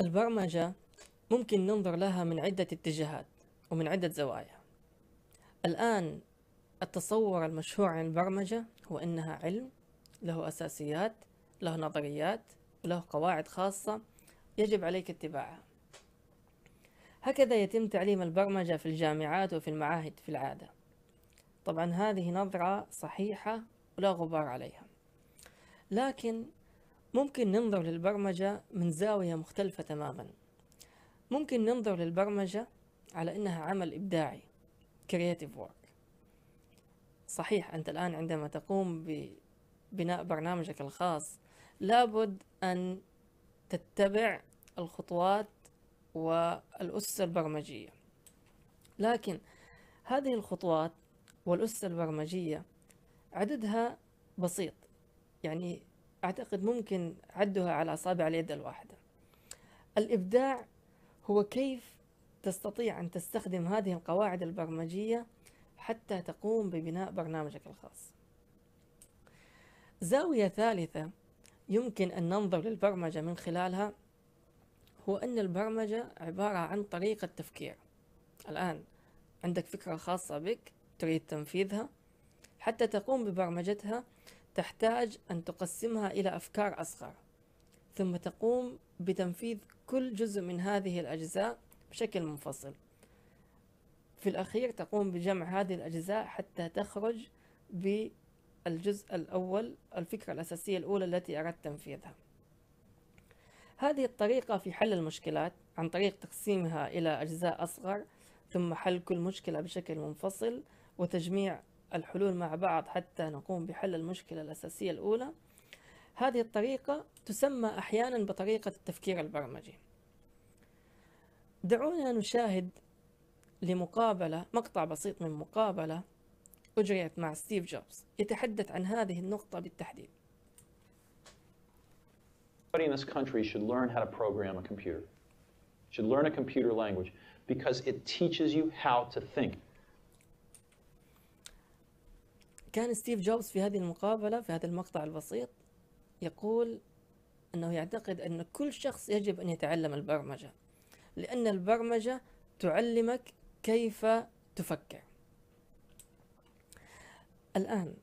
البرمجة ممكن ننظر لها من عدة اتجاهات ومن عدة زوايا. الآن التصور المشهور عن البرمجة هو أنها علم له أساسيات له نظريات له قواعد خاصة يجب عليك اتباعها. هكذا يتم تعليم البرمجة في الجامعات وفي المعاهد في العادة. طبعا هذه نظرة صحيحة ولا غبار عليها. لكن ممكن ننظر للبرمجة من زاوية مختلفة تماما. ممكن ننظر للبرمجة على أنها عمل إبداعي creative work. صحيح أنت الآن عندما تقوم ببناء برنامجك الخاص لابد أن تتبع الخطوات والأسس البرمجية. لكن هذه الخطوات والأسس البرمجية عددها بسيط. يعني أعتقد ممكن عدها على أصابع اليد الواحدة. الإبداع هو كيف تستطيع أن تستخدم هذه القواعد البرمجية حتى تقوم ببناء برنامجك الخاص. زاوية ثالثة يمكن أن ننظر للبرمجة من خلالها هو أن البرمجة عبارة عن طريقة تفكير. الآن عندك فكرة خاصة بك تريد تنفيذها. حتى تقوم ببرمجتها تحتاج أن تقسمها إلى أفكار أصغر ثم تقوم بتنفيذ كل جزء من هذه الأجزاء بشكل منفصل. في الأخير تقوم بجمع هذه الأجزاء حتى تخرج بالجزء الأول الفكرة الأساسية الأولى التي أردت تنفيذها. هذه الطريقة في حل المشكلات عن طريق تقسيمها إلى أجزاء أصغر ثم حل كل مشكلة بشكل منفصل وتجميع الحلول مع بعض حتى نقوم بحل المشكلة الأساسية الأولى هذه الطريقة تسمى أحيانا بطريقة التفكير البرمجي دعونا نشاهد لمقابلة مقطع بسيط من مقابلة أجريت مع ستيف جوبز يتحدث عن هذه النقطة بالتحديد Everybody in this country should learn how to program a computer. Should learn a computer language because it teaches you how to think. كان ستيف جوبز في هذه المقابلة في هذا المقطع البسيط يقول أنه يعتقد أن كل شخص يجب أن يتعلم البرمجة لأن البرمجة تعلمك كيف تفكر. الآن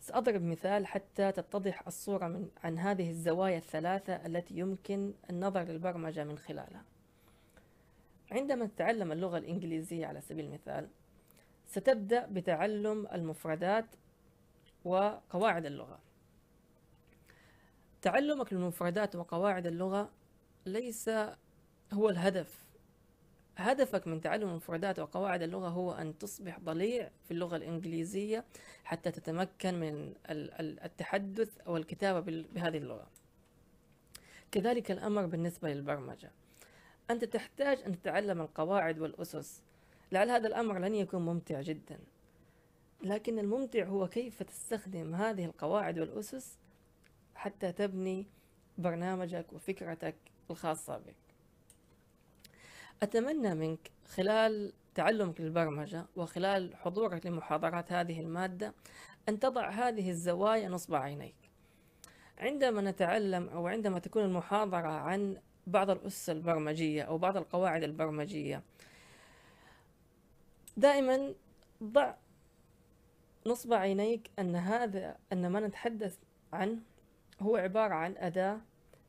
سأضرب مثال حتى تتضح الصورة من عن هذه الزوايا الثلاثة التي يمكن النظر للبرمجة من خلالها. عندما تتعلم اللغة الإنجليزية على سبيل المثال ستبدأ بتعلم المفردات وقواعد اللغة. تعلمك للمفردات وقواعد اللغة ليس هو الهدف. هدفك من تعلم المفردات وقواعد اللغة هو أن تصبح ضليع في اللغة الإنجليزية حتى تتمكن من التحدث أو الكتابة بهذه اللغة. كذلك الأمر بالنسبة للبرمجة. أنت تحتاج أن تتعلم القواعد والأسس لعل هذا الأمر لن يكون ممتع جدا. لكن الممتع هو كيف تستخدم هذه القواعد والأسس حتى تبني برنامجك وفكرتك الخاصة بك. أتمنى منك خلال تعلمك للبرمجة وخلال حضورك لمحاضرات هذه المادة أن تضع هذه الزوايا نصب عينيك. عندما نتعلم أو عندما تكون المحاضرة عن بعض الأسس البرمجية أو بعض القواعد البرمجية دائما ضع نصب عينيك أن هذا أن ما نتحدث عنه هو عبارة عن أداة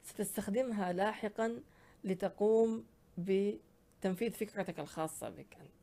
ستستخدمها لاحقا لتقوم بتنفيذ فكرتك الخاصة بك أنت.